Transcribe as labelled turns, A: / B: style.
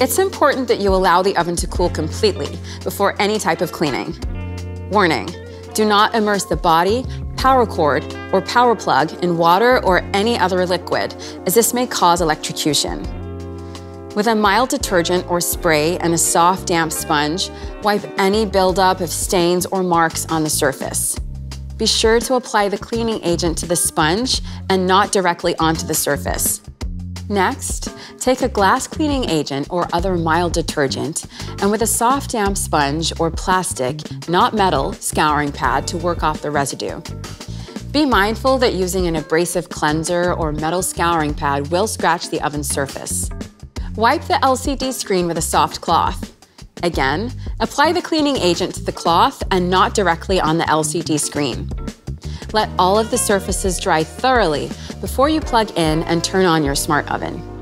A: It's important that you allow the oven to cool completely before any type of cleaning. Warning, do not immerse the body, power cord, or power plug in water or any other liquid, as this may cause electrocution. With a mild detergent or spray and a soft, damp sponge, wipe any buildup of stains or marks on the surface. Be sure to apply the cleaning agent to the sponge and not directly onto the surface. Next, take a glass cleaning agent or other mild detergent and with a soft damp sponge or plastic, not metal, scouring pad to work off the residue. Be mindful that using an abrasive cleanser or metal scouring pad will scratch the oven surface. Wipe the LCD screen with a soft cloth. Again, apply the cleaning agent to the cloth and not directly on the LCD screen. Let all of the surfaces dry thoroughly before you plug in and turn on your smart oven.